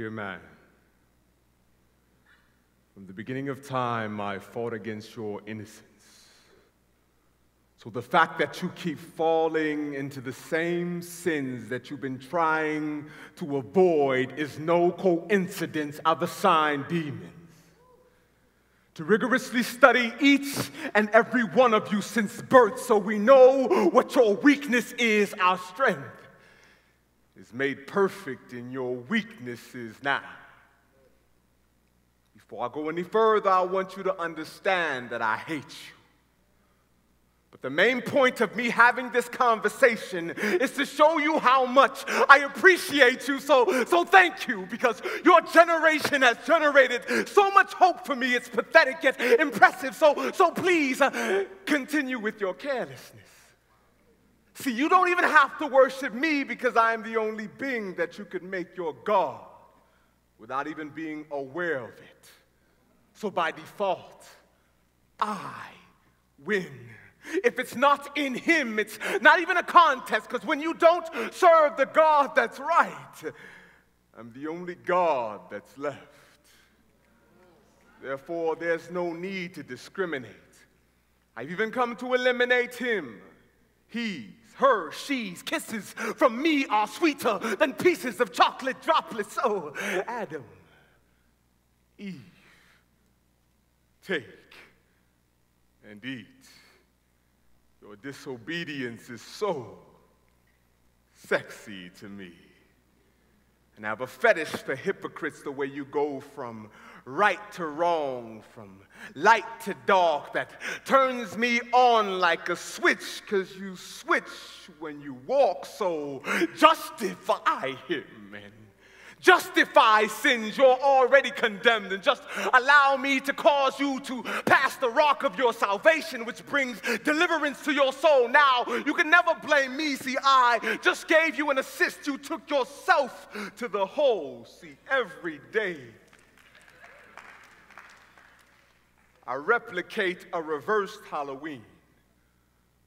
Dear man, from the beginning of time, I fought against your innocence. So the fact that you keep falling into the same sins that you've been trying to avoid is no coincidence. I've assigned demons to rigorously study each and every one of you since birth so we know what your weakness is, our strength is made perfect in your weaknesses now. Before I go any further, I want you to understand that I hate you. But the main point of me having this conversation is to show you how much I appreciate you. So, so thank you, because your generation has generated so much hope for me. It's pathetic yet impressive. So, so please uh, continue with your carelessness. See, you don't even have to worship me because I am the only being that you could make your God without even being aware of it. So by default, I win. If it's not in Him, it's not even a contest, because when you don't serve the God that's right, I'm the only God that's left. Therefore, there's no need to discriminate. I've even come to eliminate Him. He's, her, she's, kisses from me are sweeter than pieces of chocolate droplets. So, Adam, Eve, Take and eat. Your disobedience is so sexy to me. And I have a fetish for hypocrites the way you go from right to wrong, from light to dark, that turns me on like a switch, because you switch when you walk, so justify him and justify sins you're already condemned and just allow me to cause you to pass the rock of your salvation which brings deliverance to your soul. Now you can never blame me. See i just gave you an assist. You took yourself to the hole. See every day i replicate a reversed halloween.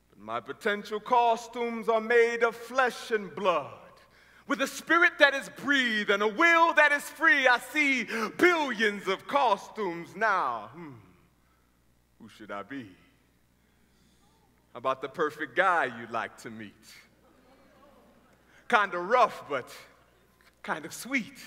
But my potential costumes are made of flesh and blood with a spirit that is breathed and a will that is free, I see billions of costumes now. Hmm. Who should I be? How about the perfect guy you'd like to meet? Kind of rough, but kind of sweet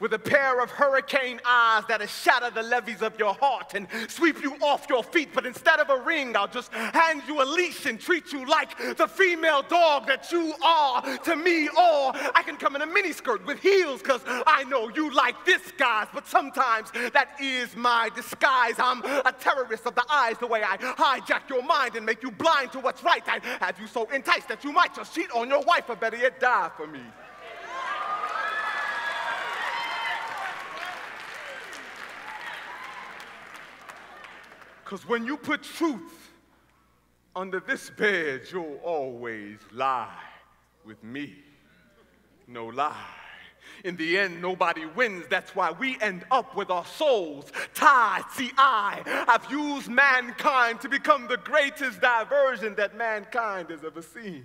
with a pair of hurricane eyes that'll shatter the levees of your heart and sweep you off your feet. But instead of a ring, I'll just hand you a leash and treat you like the female dog that you are to me. Or I can come in a miniskirt with heels because I know you like this, guys. But sometimes that is my disguise. I'm a terrorist of the eyes, the way I hijack your mind and make you blind to what's right. I have you so enticed that you might just cheat on your wife or better yet die for me. Because when you put truth under this bed, you'll always lie with me. No lie. In the end, nobody wins. That's why we end up with our souls tied. See, I have used mankind to become the greatest diversion that mankind has ever seen.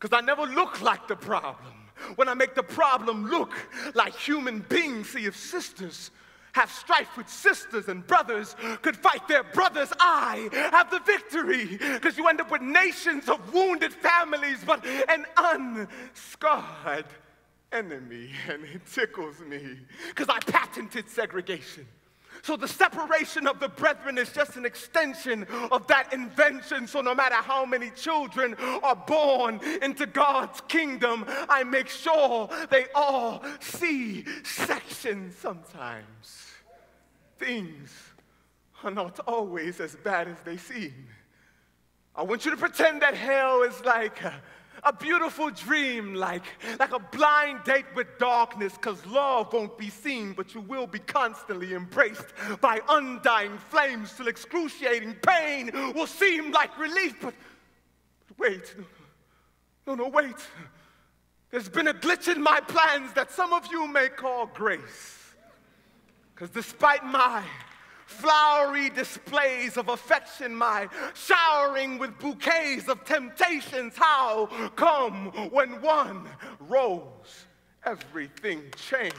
Because I never look like the problem. When I make the problem look like human beings, see, if sisters have strife with sisters and brothers could fight their brothers, I have the victory. Because you end up with nations of wounded families, but an unscarred enemy. And it tickles me because I patented segregation. So the separation of the brethren is just an extension of that invention. So no matter how many children are born into God's kingdom, I make sure they all see section sometimes things are not always as bad as they seem. I want you to pretend that hell is like a, a beautiful dream, like, like a blind date with darkness, because love won't be seen, but you will be constantly embraced by undying flames till excruciating pain will seem like relief. But, but wait, no, no, wait. There's been a glitch in my plans that some of you may call grace. Because despite my flowery displays of affection, my showering with bouquets of temptations. How come when one rose, everything changed?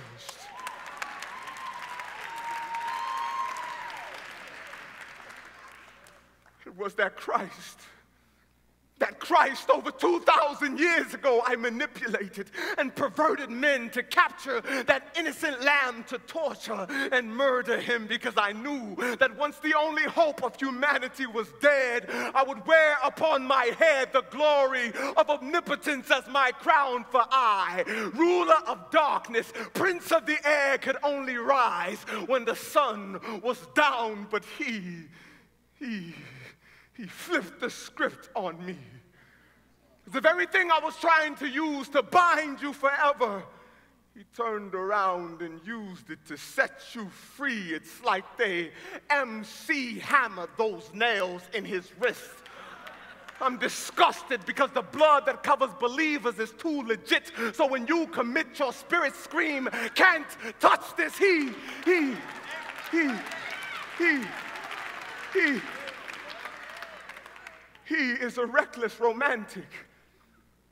It was that Christ that Christ over 2,000 years ago I manipulated and perverted men to capture that innocent lamb to torture and murder him because I knew that once the only hope of humanity was dead, I would wear upon my head the glory of omnipotence as my crown for I, ruler of darkness, prince of the air, could only rise when the sun was down, but he, he, he flipped the script on me. The very thing I was trying to use to bind you forever, he turned around and used it to set you free. It's like they MC hammered those nails in his wrist. I'm disgusted because the blood that covers believers is too legit. So when you commit your spirit scream, can't touch this, he, he, he, he, he. He is a reckless romantic.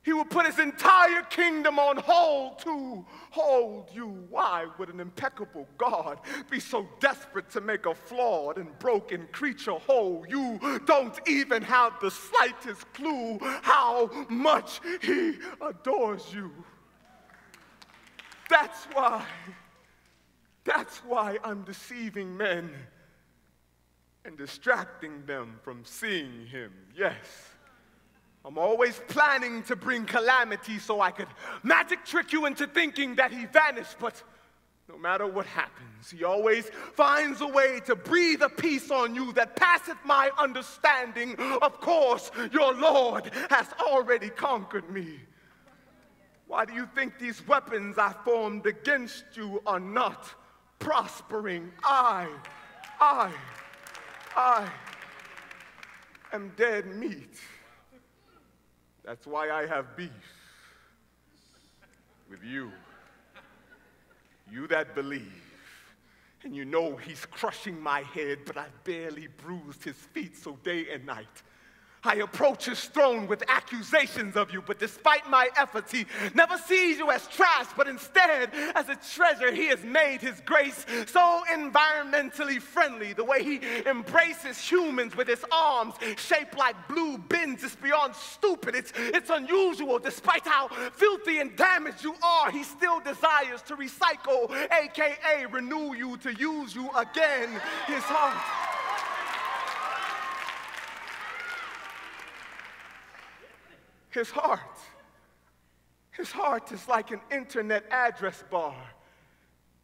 He will put his entire kingdom on hold to hold you. Why would an impeccable God be so desperate to make a flawed and broken creature whole? You don't even have the slightest clue how much he adores you. That's why, that's why I'm deceiving men and distracting them from seeing him. Yes. I'm always planning to bring calamity so I could magic trick you into thinking that he vanished, but no matter what happens, he always finds a way to breathe a peace on you that passeth my understanding. Of course, your Lord has already conquered me. Why do you think these weapons I formed against you are not prospering? I, I, I am dead meat. That's why I have beef with you. You that believe. And you know he's crushing my head, but I've barely bruised his feet, so day and night I approach his throne with accusations of you, but despite my efforts, he never sees you as trash, but instead as a treasure. He has made his grace so environmentally friendly. The way he embraces humans with his arms shaped like blue bins is beyond stupid. It's, it's unusual. Despite how filthy and damaged you are, he still desires to recycle, aka renew you, to use you again. His heart. His heart. His heart is like an internet address bar.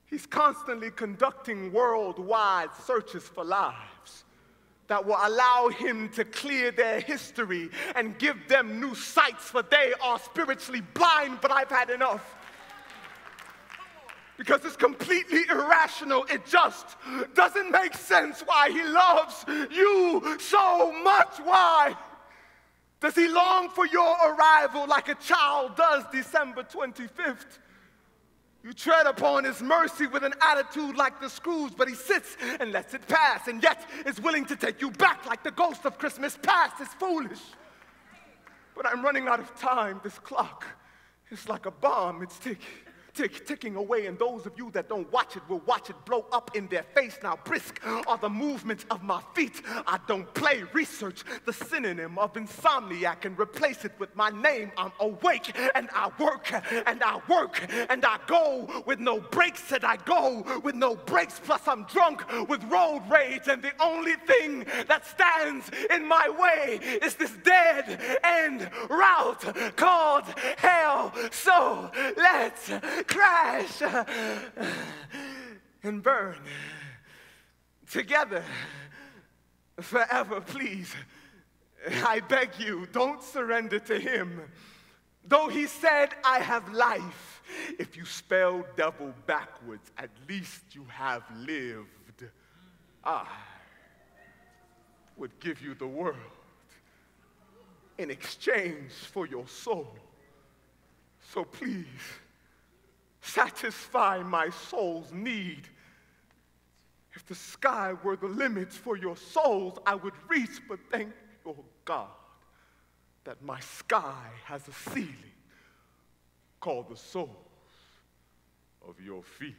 He's constantly conducting worldwide searches for lives that will allow him to clear their history and give them new sights, for they are spiritually blind, but I've had enough. Because it's completely irrational. It just doesn't make sense why he loves you so much. Why? Does he long for your arrival like a child does December 25th? You tread upon his mercy with an attitude like the Scrooge, but he sits and lets it pass, and yet is willing to take you back like the ghost of Christmas past. It's foolish. But I'm running out of time. This clock is like a bomb. It's ticking tick, ticking away, and those of you that don't watch it will watch it blow up in their face. Now, brisk are the movements of my feet. I don't play research, the synonym of insomniac, and replace it with my name. I'm awake and I work and I work and I go with no breaks and I go with no breaks. Plus, I'm drunk with road rage, and the only thing that stands in my way is this dead end route called hell. So let's crash and burn together forever, please. I beg you, don't surrender to him. Though he said, I have life, if you spell devil backwards, at least you have lived. I would give you the world in exchange for your soul. So please, satisfy my soul's need If the sky were the limits for your souls, I would reach, but thank your God that my sky has a ceiling called the soles of your feet.